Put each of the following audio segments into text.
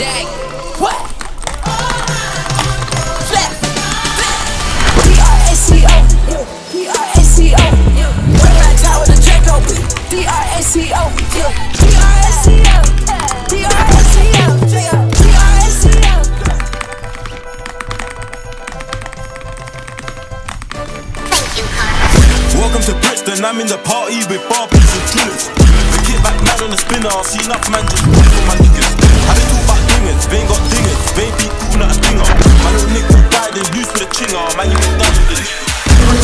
Jack. What? D-R-A-C-O. D-R-A-C-O. We're not with Draco. D-R-A-C-O. D-R-A-C-O. D-R-A-C-O. Welcome to Princeton. I'm in the party with barbies and clips. Kick back, man on the spinner, see enough man just with my niggas. Chinger, man, you done with this.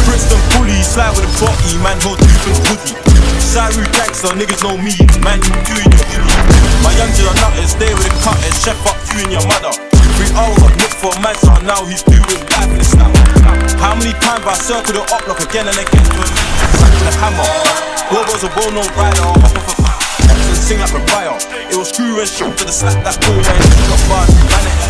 Brixton bully, slide with a body, man, tooth and hoodie. Saru gangster, niggas know me, man, you do your hoodie. My young are nutters, stay with the cutters, chef up you and your mother. Three hours got nicked for a man, so now he's doing life in the snap. How many times I circle the up block again and again to a hammer? Boy was a well known rider, hop off a sing like a fire. It was screw and shot to the slap that when he got bars, man.